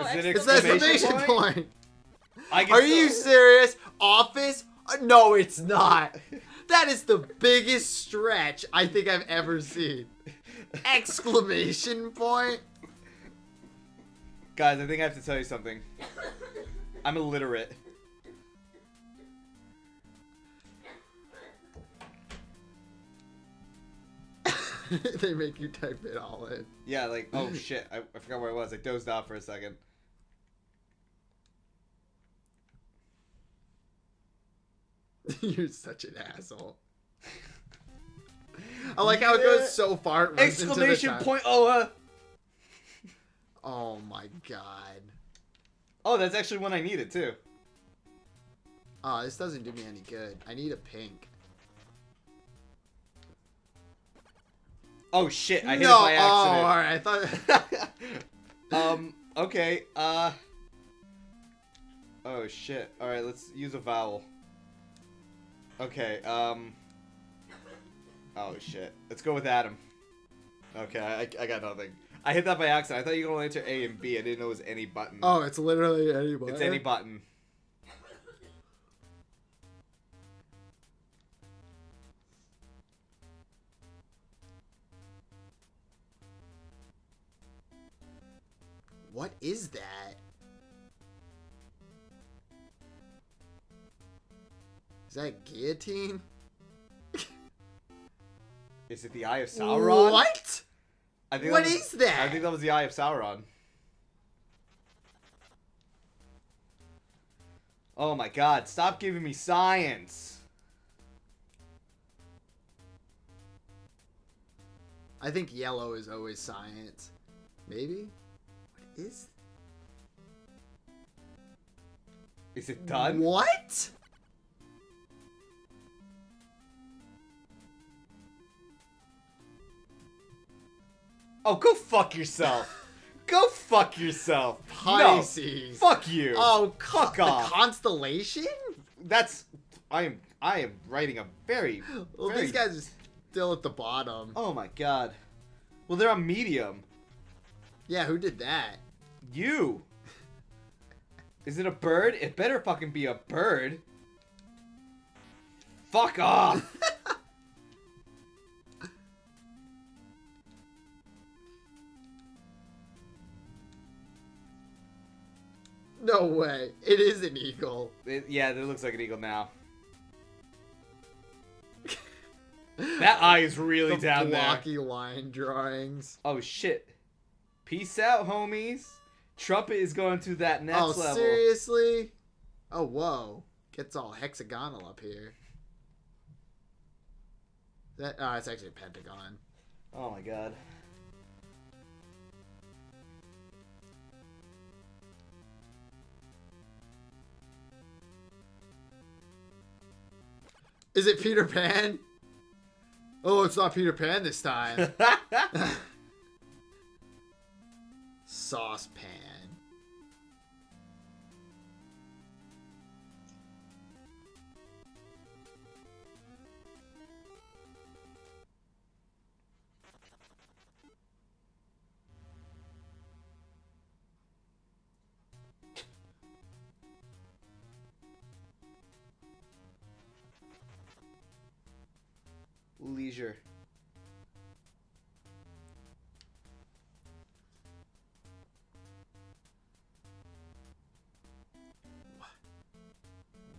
Oh, Is it exclamation It's Exclamation exclamation point? point. I can Are you serious? Office? Uh, No, it's not. That is the biggest stretch I think I've ever seen. Exclamation point? Guys, I think I have to tell you something. I'm illiterate. they make you type it all in. Yeah, like, oh shit, I, I forgot where I was. I dozed off for a second. You're such an asshole. I like how it goes so far. it runs into the Exclamation point, oh, uh. Oh my god. Oh, that's actually one I needed, too. Oh, this doesn't do me any good. I need a pink. Oh shit, I hit no, it by oh, accident. alright. I thought. um, okay, uh. Oh shit. Alright, let's use a vowel. Okay, um. Oh shit. Let's go with Adam. Okay, I, I got nothing. I hit that by accident. I thought you could only enter A and B. I didn't know it was any button. oh, it's literally any button? It's any button. What is that? That guillotine? Is it the Eye of Sauron? What? I think What that was, is that? I think that was the Eye of Sauron. Oh my god, stop giving me science. I think yellow is always science. Maybe? What is Is it done? What? Oh, go fuck yourself. go fuck yourself. Pisces. No, fuck you. Oh, Fuck the off. constellation? That's I am I am writing a very Well, very these guys are still at the bottom. Oh my god. Well, they're on medium. Yeah, who did that? You. Is it a bird? It better fucking be a bird. Fuck off. No way. It is an eagle. It- yeah, it looks like an eagle now. That eye is really the down there. blocky line drawings. Oh shit. Peace out, homies. Trumpet is going to that next oh, level. seriously? Oh, whoa. Gets all hexagonal up here. That, oh, it's actually a pentagon. Oh my god. Is it Peter Pan? Oh, it's not Peter Pan this time. Leisure.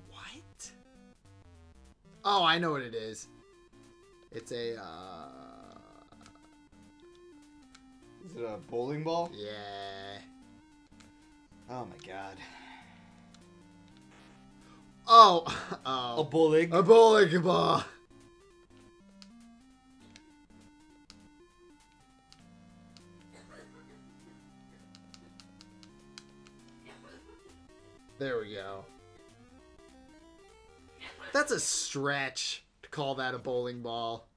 What? Oh, I know what it is. It's a, uh... Is it a bowling ball? Yeah. Oh my god. Oh, oh. A oh. bowling. A bowling ball. There we go. That's a stretch to call that a bowling ball.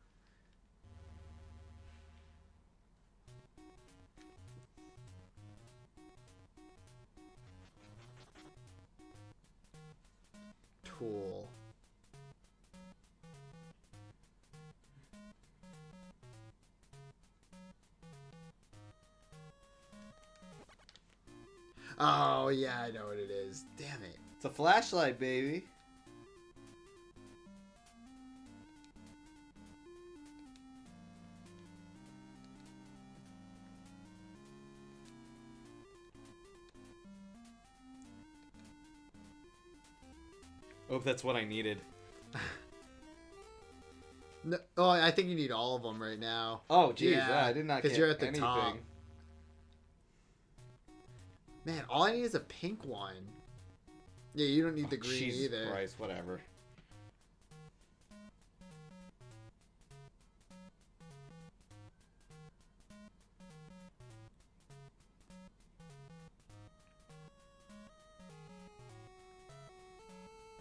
Tool. Oh yeah, I know what it is. Damn it. It's a flashlight, baby. Oh, that's what I needed. No, oh, I think you need all of them right now. Oh, geez, Yeah, I did not 'cause get you're at the anything. top. Man, all I need is a pink one. Yeah, you don't need the Oh, green Jesus either. Christ, whatever.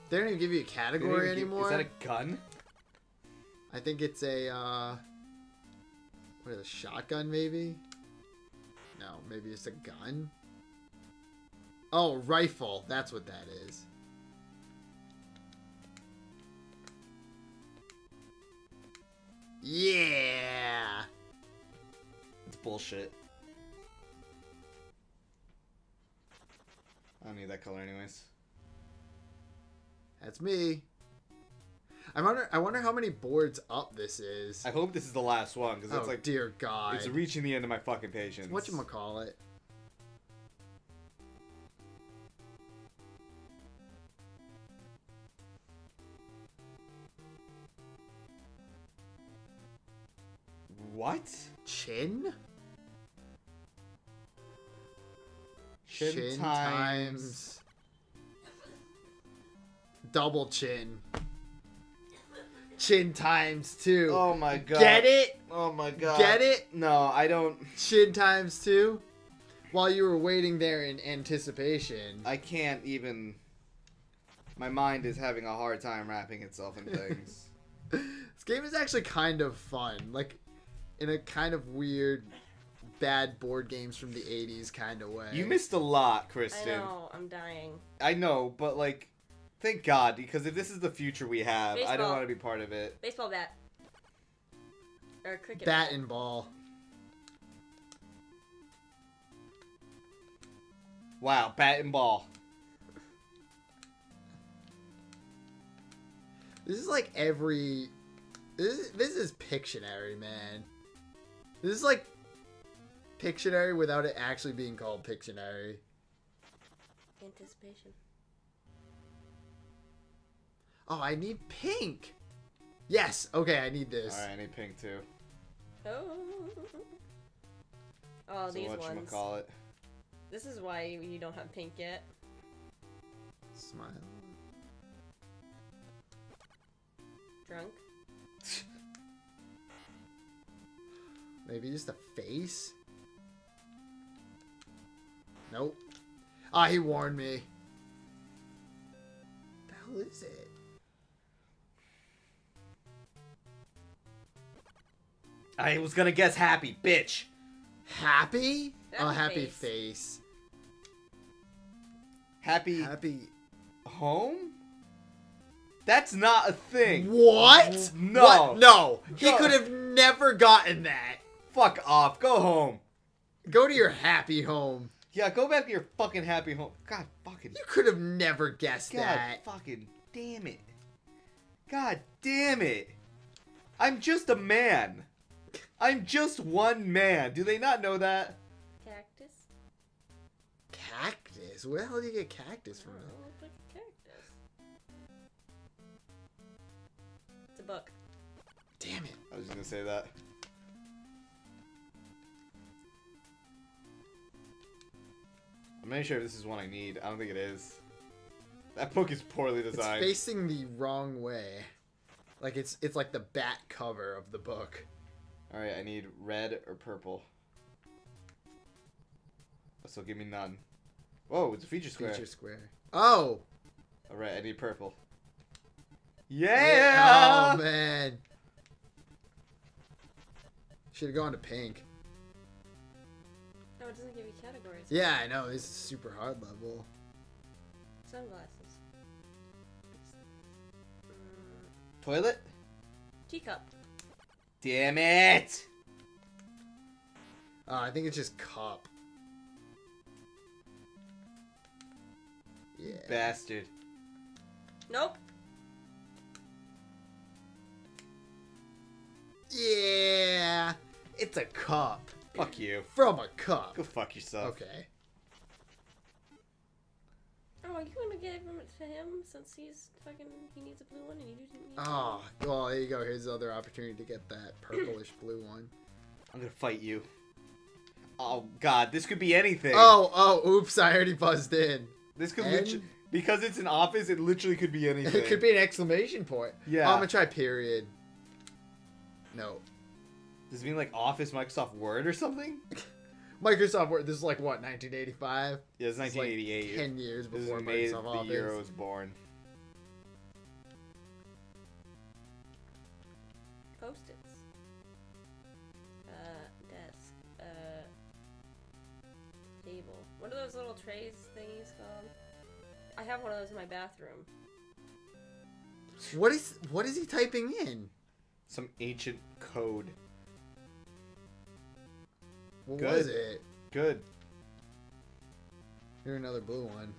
They don't even give you a category give- anymore. Is that a gun? I think it's a uh what is it, a shotgun maybe? No, maybe it's a gun. Oh, rifle. That's what that is. Yeah. It's bullshit. I don't need that color anyways. That's me. I wonder I wonder how many boards up this is. I hope this is the last one because oh it's like dear god. it's reaching the end of my fucking patience. Whatchamacallit? What? Chin? Chin times- double chin. Chin times two. Oh my god. Get it? Oh my god. Get it? No, I don't. Chin times two. While you were waiting there in anticipation. I can't even. My mind is having a hard time wrapping itself in things. this game is actually kind of fun. Like, in a kind of weird, bad board games from the 80s kind of way. you missed a lot, Kristen. I Kristen. know, I'm dying. I know, but like, thank God, because if this is the future we have, I don't want to be part of it. Baseball bat. Or cricket Bat and ball. Wow, bat and ball. This is like every. This is, this is Pictionary, man. This is like Pictionary without it actually being called Pictionary. Anticipation. Oh, I need pink. Yes. Okay, I need this. All right, I need pink too. Oh. Oh, so these what ones. call it? This is why you don't have pink yet. Smile. Drunk. Maybe just a face. Nope. Ah, he warned me. The hell is it? I was gonna guess happy, bitch. Happy? oh, Happy happy face. face. Happy Happy. home? That's not a thing. What? No. What? No. He No. could have never gotten that. Fuck off. Go home. Go to your happy home. Yeah, go back to your fucking happy home. God fucking. You could have never guessed God that. God fucking damn it. God damn it. I'm just a man. I'm just one man. Do they not know that? Cactus. Cactus? Where the hell do you get cactus from? Oh, looks like a cactus. It's a book. Damn it. I was just gonna say that. I'm not sure if this is one I need. I don't think it is. That book is poorly designed. It's facing the wrong way. Like it's it's like the back cover of the book. Alright, I need red or purple. So give me none. Whoa, it's a feature square. Feature square. Oh. Alright, I need purple. Yeah! Oh man. Should have gone to pink. No, it doesn't give you categories. Yeah, I know. This is super hard level. Sunglasses. Toilet? teacup. Damn it! Uh, I think it's just cup. bastard. Nope. Yeah, it's a cup Fuck you. from a cup. Go fuck yourself. Okay. Oh, are you gonna give him to him since he's fucking he needs a blue one and you didn't need Oh, well, there you go. Here's the other opportunity to get that purplish blue one. I'm gonna fight you. Oh god, this could be anything. Oh, oh, oops! I already buzzed in. This could And- literally because it's an office, it literally could be anything. It could be an exclamation point. Yeah. Oh, I'm gonna try period. No. Does it mean like Office Microsoft Word or something? Microsoft Word. This is like what 1985. Yeah, it's This is like 1988. Ten years this is before made Microsoft the Office. year I was born. Post-its. Uh, desk. Uh, table. What are those little trays thingies called? I have one of those in my bathroom. What is what is he typing in? Some ancient code. What Good. was it? Good. Here another blue one.